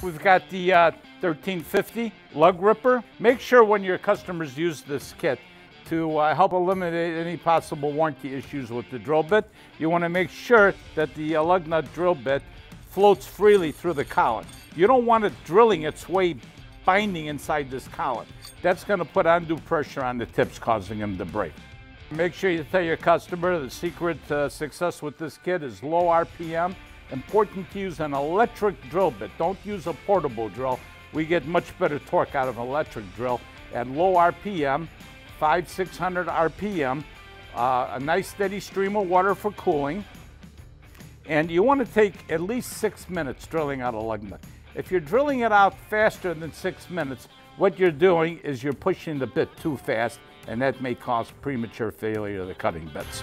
We've got the uh, 1350 lug ripper. Make sure when your customers use this kit to uh, help eliminate any possible warranty issues with the drill bit, you want to make sure that the uh, lug nut drill bit floats freely through the collet. You don't want it drilling its way binding inside this collet. That's going to put undue pressure on the tips, causing them to break. Make sure you tell your customer the secret to success with this kit is low RPM. Important to use an electric drill bit. Don't use a portable drill. We get much better torque out of an electric drill at low RPM, five, 600 RPM, uh, a nice steady stream of water for cooling. And you want to take at least six minutes drilling out a lug nut. If you're drilling it out faster than six minutes, what you're doing is you're pushing the bit too fast and that may cause premature failure of the cutting bits.